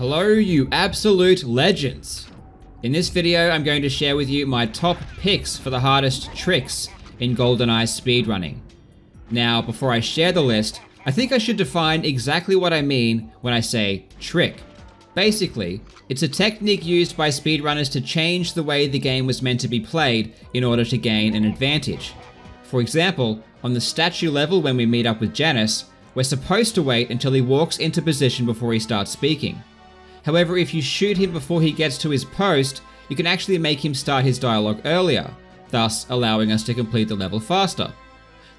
Hello, you absolute legends! In this video, I'm going to share with you my top picks for the hardest tricks in GoldenEye speedrunning. Now, before I share the list, I think I should define exactly what I mean when I say trick. Basically, it's a technique used by speedrunners to change the way the game was meant to be played in order to gain an advantage. For example, on the statue level when we meet up with Janus, we're supposed to wait until he walks into position before he starts speaking. However, if you shoot him before he gets to his post, you can actually make him start his dialogue earlier, thus allowing us to complete the level faster.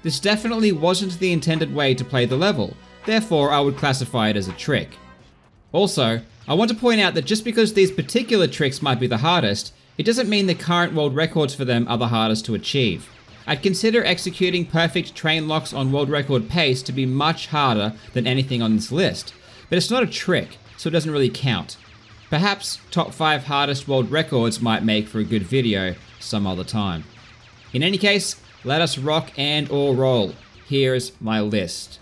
This definitely wasn't the intended way to play the level, therefore I would classify it as a trick. Also, I want to point out that just because these particular tricks might be the hardest, it doesn't mean the current world records for them are the hardest to achieve. I'd consider executing perfect train locks on world record pace to be much harder than anything on this list, but it's not a trick, so it doesn't really count. Perhaps top 5 hardest world records might make for a good video some other time. In any case, let us rock and or roll. Here's my list.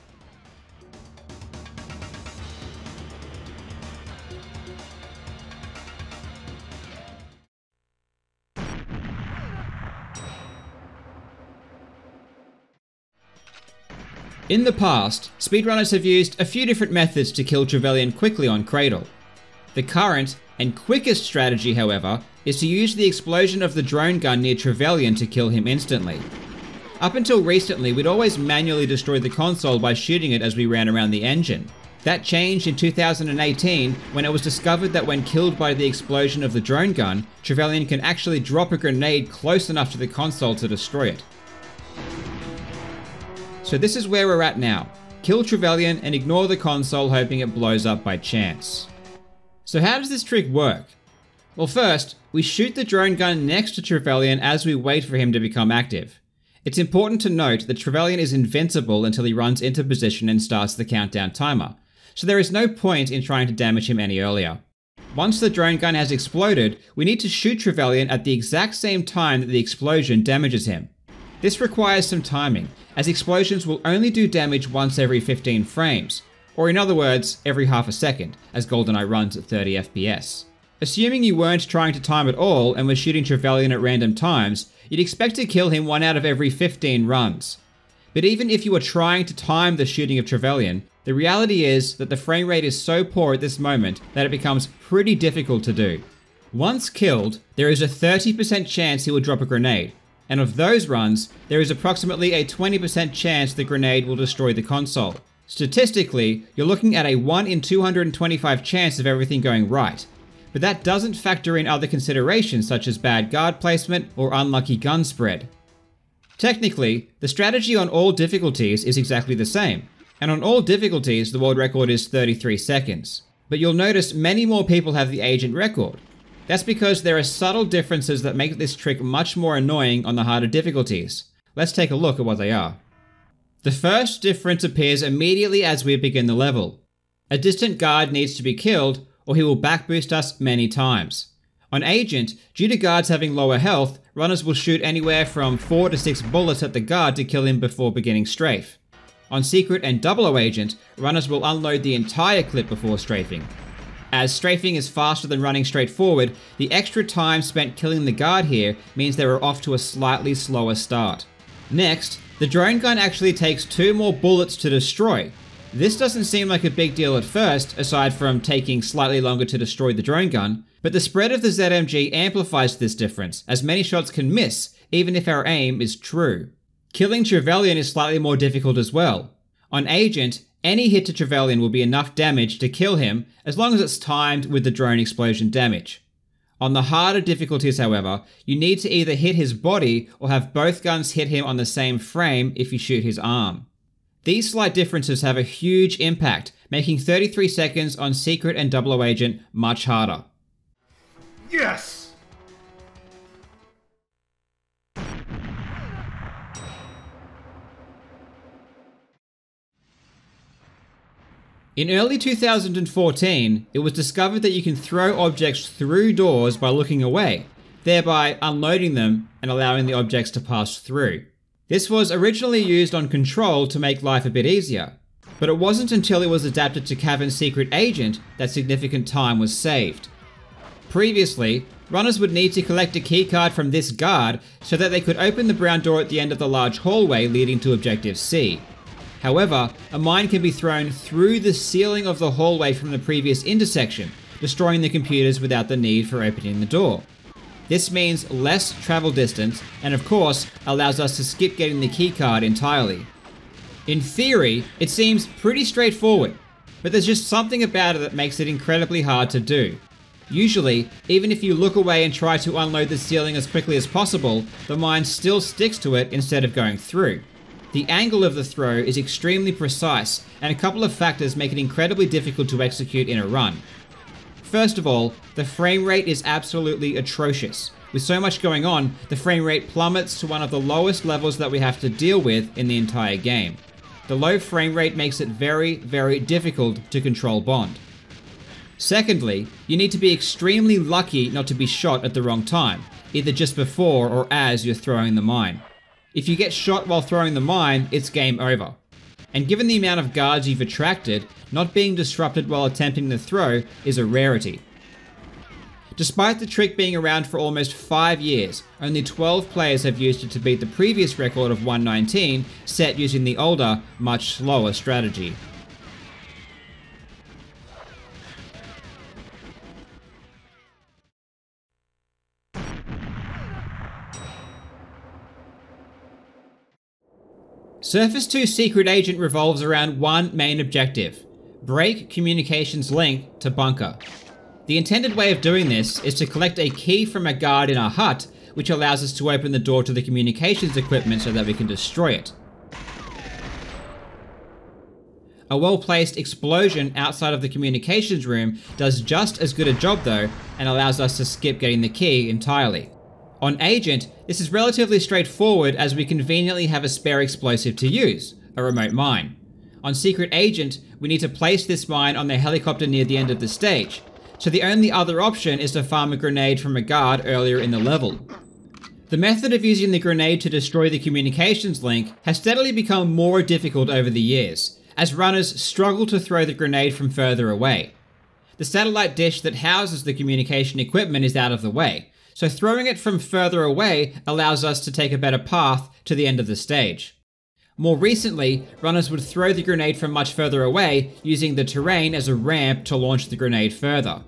In the past, speedrunners have used a few different methods to kill Trevelyan quickly on Cradle. The current and quickest strategy, however, is to use the explosion of the drone gun near Trevelyan to kill him instantly. Up until recently, we'd always manually destroy the console by shooting it as we ran around the engine. That changed in 2018 when it was discovered that when killed by the explosion of the drone gun, Trevelyan can actually drop a grenade close enough to the console to destroy it. So this is where we're at now. Kill Trevelyan and ignore the console hoping it blows up by chance. So how does this trick work? Well first, we shoot the drone gun next to Trevelyan as we wait for him to become active. It's important to note that Trevelyan is invincible until he runs into position and starts the countdown timer, so there is no point in trying to damage him any earlier. Once the drone gun has exploded, we need to shoot Trevelyan at the exact same time that the explosion damages him. This requires some timing, as explosions will only do damage once every 15 frames, or in other words, every half a second, as GoldenEye runs at 30 FPS. Assuming you weren't trying to time at all and were shooting Trevelyan at random times, you'd expect to kill him one out of every 15 runs. But even if you were trying to time the shooting of Trevelyan, the reality is that the frame rate is so poor at this moment that it becomes pretty difficult to do. Once killed, there is a 30% chance he will drop a grenade, and of those runs, there is approximately a 20% chance the grenade will destroy the console. Statistically, you're looking at a 1 in 225 chance of everything going right, but that doesn't factor in other considerations such as bad guard placement or unlucky gun spread. Technically, the strategy on all difficulties is exactly the same, and on all difficulties the world record is 33 seconds. But you'll notice many more people have the agent record, that's because there are subtle differences that make this trick much more annoying on the harder difficulties. Let's take a look at what they are. The first difference appears immediately as we begin the level. A distant guard needs to be killed, or he will backboost us many times. On Agent, due to guards having lower health, runners will shoot anywhere from 4 to 6 bullets at the guard to kill him before beginning strafe. On Secret and 00 Agent, runners will unload the entire clip before strafing, as strafing is faster than running straight forward, the extra time spent killing the guard here means they are off to a slightly slower start. Next, the drone gun actually takes two more bullets to destroy. This doesn't seem like a big deal at first, aside from taking slightly longer to destroy the drone gun, but the spread of the ZMG amplifies this difference, as many shots can miss, even if our aim is true. Killing Trevelyan is slightly more difficult as well. On Agent, any hit to Trevelyan will be enough damage to kill him as long as it's timed with the drone explosion damage. On the harder difficulties, however, you need to either hit his body or have both guns hit him on the same frame if you shoot his arm. These slight differences have a huge impact, making 33 seconds on Secret and 00 Agent much harder. Yes! In early 2014, it was discovered that you can throw objects through doors by looking away, thereby unloading them and allowing the objects to pass through. This was originally used on Control to make life a bit easier. but it wasn't until it was adapted to Cavern's Secret Agent that significant time was saved. Previously, runners would need to collect a keycard from this guard so that they could open the brown door at the end of the large hallway leading to Objective C. However, a mine can be thrown through the ceiling of the hallway from the previous intersection, destroying the computers without the need for opening the door. This means less travel distance, and of course, allows us to skip getting the keycard entirely. In theory, it seems pretty straightforward, but there's just something about it that makes it incredibly hard to do. Usually, even if you look away and try to unload the ceiling as quickly as possible, the mine still sticks to it instead of going through. The angle of the throw is extremely precise, and a couple of factors make it incredibly difficult to execute in a run. First of all, the frame rate is absolutely atrocious. With so much going on, the frame rate plummets to one of the lowest levels that we have to deal with in the entire game. The low frame rate makes it very, very difficult to control Bond. Secondly, you need to be extremely lucky not to be shot at the wrong time, either just before or as you're throwing the mine. If you get shot while throwing the mine, it's game over. And given the amount of guards you've attracted, not being disrupted while attempting the throw is a rarity. Despite the trick being around for almost 5 years, only 12 players have used it to beat the previous record of 119 set using the older, much slower strategy. Surface 2 Secret Agent revolves around one main objective break communications link to bunker. The intended way of doing this is to collect a key from a guard in a hut, which allows us to open the door to the communications equipment so that we can destroy it. A well-placed explosion outside of the communications room does just as good a job though, and allows us to skip getting the key entirely. On Agent, this is relatively straightforward as we conveniently have a spare explosive to use, a remote mine. On Secret Agent, we need to place this mine on the helicopter near the end of the stage, so the only other option is to farm a grenade from a guard earlier in the level. The method of using the grenade to destroy the communications link has steadily become more difficult over the years, as runners struggle to throw the grenade from further away. The satellite dish that houses the communication equipment is out of the way, so throwing it from further away allows us to take a better path to the end of the stage. More recently, runners would throw the grenade from much further away, using the terrain as a ramp to launch the grenade further.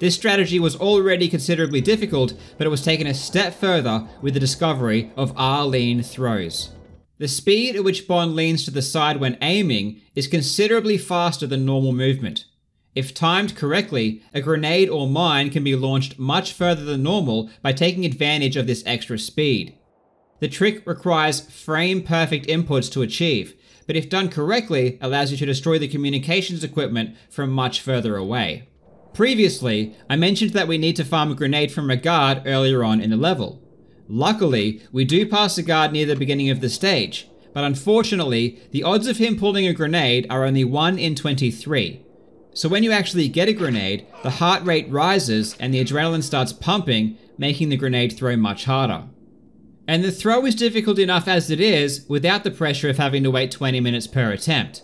This strategy was already considerably difficult, but it was taken a step further with the discovery of R-lean throws. The speed at which Bond leans to the side when aiming is considerably faster than normal movement. If timed correctly, a grenade or mine can be launched much further than normal by taking advantage of this extra speed. The trick requires frame perfect inputs to achieve, but if done correctly, allows you to destroy the communications equipment from much further away. Previously, I mentioned that we need to farm a grenade from a guard earlier on in the level. Luckily, we do pass a guard near the beginning of the stage, but unfortunately, the odds of him pulling a grenade are only 1 in 23. So when you actually get a grenade, the heart rate rises and the adrenaline starts pumping, making the grenade throw much harder. And the throw is difficult enough as it is without the pressure of having to wait 20 minutes per attempt.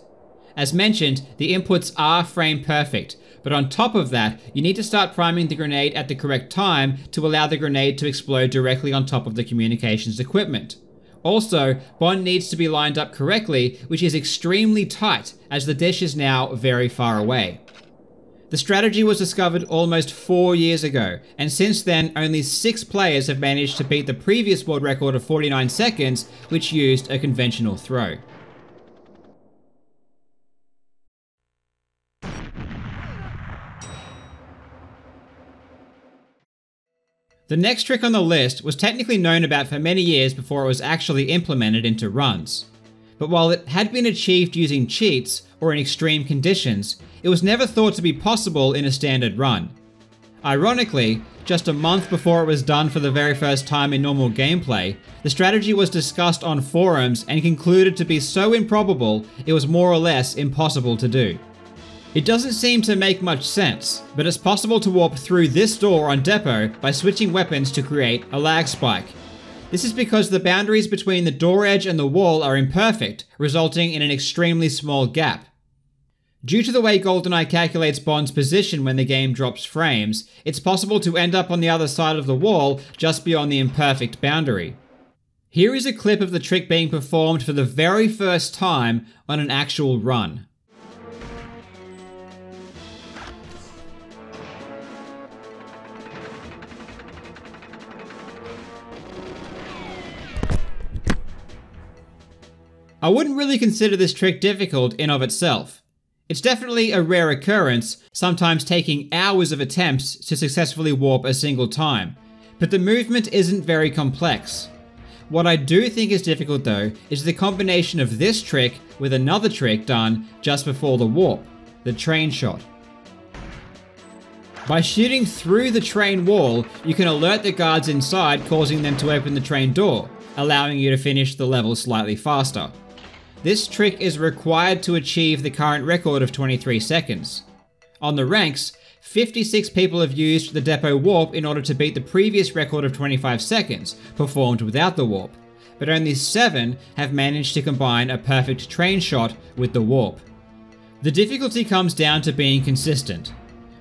As mentioned, the inputs are frame perfect, but on top of that, you need to start priming the grenade at the correct time to allow the grenade to explode directly on top of the communications equipment. Also, Bond needs to be lined up correctly, which is extremely tight as the dish is now very far away. The strategy was discovered almost four years ago, and since then, only six players have managed to beat the previous world record of 49 seconds, which used a conventional throw. The next trick on the list was technically known about for many years before it was actually implemented into runs. But while it had been achieved using cheats or in extreme conditions, it was never thought to be possible in a standard run. Ironically, just a month before it was done for the very first time in normal gameplay, the strategy was discussed on forums and concluded to be so improbable it was more or less impossible to do. It doesn't seem to make much sense, but it's possible to warp through this door on Depot by switching weapons to create a lag spike. This is because the boundaries between the door edge and the wall are imperfect, resulting in an extremely small gap. Due to the way GoldenEye calculates Bond's position when the game drops frames, it's possible to end up on the other side of the wall just beyond the imperfect boundary. Here is a clip of the trick being performed for the very first time on an actual run. I wouldn't really consider this trick difficult in of itself. It's definitely a rare occurrence, sometimes taking hours of attempts to successfully warp a single time, but the movement isn't very complex. What I do think is difficult though is the combination of this trick with another trick done just before the warp, the train shot. By shooting through the train wall, you can alert the guards inside causing them to open the train door, allowing you to finish the level slightly faster. This trick is required to achieve the current record of 23 seconds. On the ranks, 56 people have used the depot warp in order to beat the previous record of 25 seconds, performed without the warp, but only 7 have managed to combine a perfect train shot with the warp. The difficulty comes down to being consistent.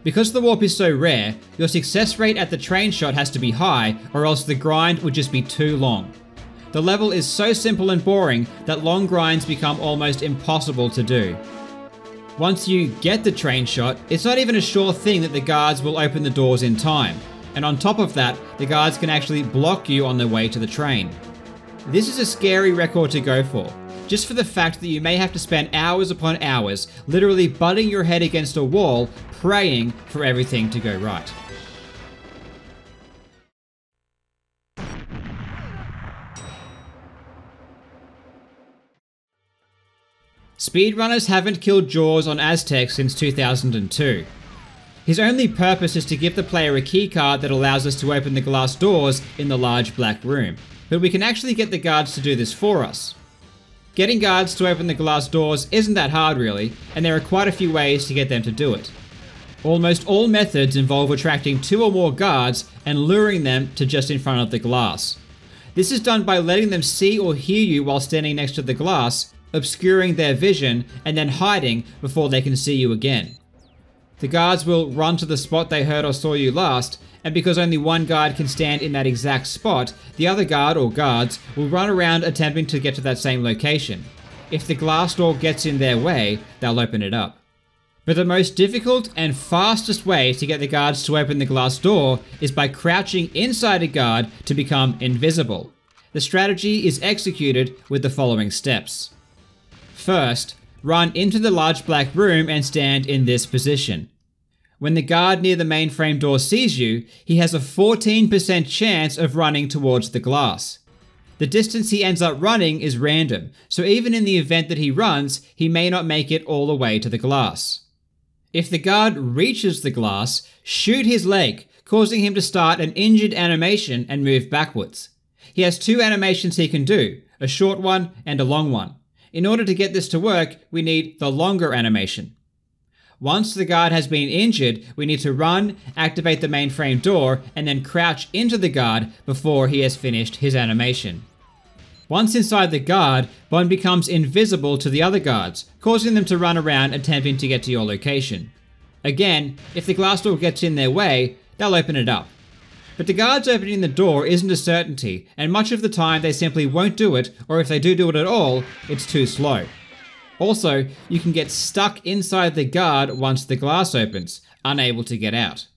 Because the warp is so rare, your success rate at the train shot has to be high, or else the grind would just be too long. The level is so simple and boring that long grinds become almost impossible to do. Once you get the train shot, it's not even a sure thing that the guards will open the doors in time. And on top of that, the guards can actually block you on the way to the train. This is a scary record to go for, just for the fact that you may have to spend hours upon hours literally butting your head against a wall, praying for everything to go right. Speedrunners haven't killed Jaws on Aztec since 2002. His only purpose is to give the player a keycard that allows us to open the glass doors in the large black room, but we can actually get the guards to do this for us. Getting guards to open the glass doors isn't that hard really, and there are quite a few ways to get them to do it. Almost all methods involve attracting two or more guards and luring them to just in front of the glass. This is done by letting them see or hear you while standing next to the glass obscuring their vision, and then hiding before they can see you again. The guards will run to the spot they heard or saw you last, and because only one guard can stand in that exact spot, the other guard or guards will run around attempting to get to that same location. If the glass door gets in their way, they'll open it up. But the most difficult and fastest way to get the guards to open the glass door is by crouching inside a guard to become invisible. The strategy is executed with the following steps. First, run into the large black room and stand in this position. When the guard near the mainframe door sees you, he has a 14% chance of running towards the glass. The distance he ends up running is random, so even in the event that he runs, he may not make it all the way to the glass. If the guard reaches the glass, shoot his leg, causing him to start an injured animation and move backwards. He has two animations he can do, a short one and a long one. In order to get this to work, we need the longer animation. Once the guard has been injured, we need to run, activate the mainframe door, and then crouch into the guard before he has finished his animation. Once inside the guard, Bond becomes invisible to the other guards, causing them to run around attempting to get to your location. Again, if the glass door gets in their way, they'll open it up. But the guards opening the door isn't a certainty, and much of the time they simply won't do it, or if they do do it at all, it's too slow. Also, you can get stuck inside the guard once the glass opens, unable to get out.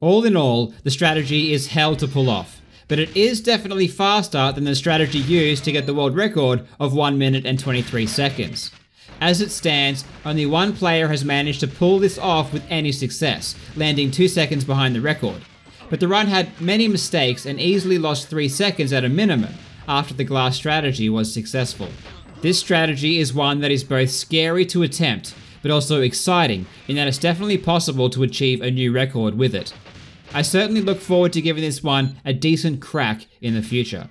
All in all, the strategy is hell to pull off, but it is definitely faster than the strategy used to get the world record of 1 minute and 23 seconds. As it stands, only one player has managed to pull this off with any success, landing 2 seconds behind the record but the run had many mistakes and easily lost 3 seconds at a minimum after the glass strategy was successful. This strategy is one that is both scary to attempt, but also exciting in that it's definitely possible to achieve a new record with it. I certainly look forward to giving this one a decent crack in the future.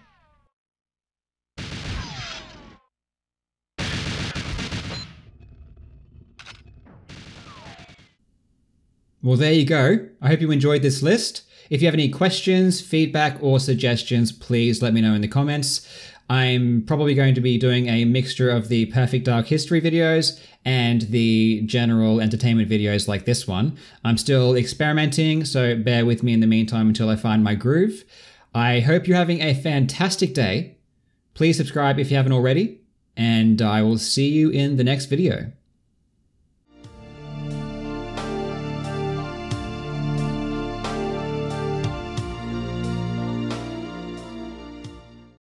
Well, there you go. I hope you enjoyed this list. If you have any questions, feedback, or suggestions, please let me know in the comments. I'm probably going to be doing a mixture of the Perfect Dark History videos and the general entertainment videos like this one. I'm still experimenting, so bear with me in the meantime until I find my groove. I hope you're having a fantastic day. Please subscribe if you haven't already, and I will see you in the next video.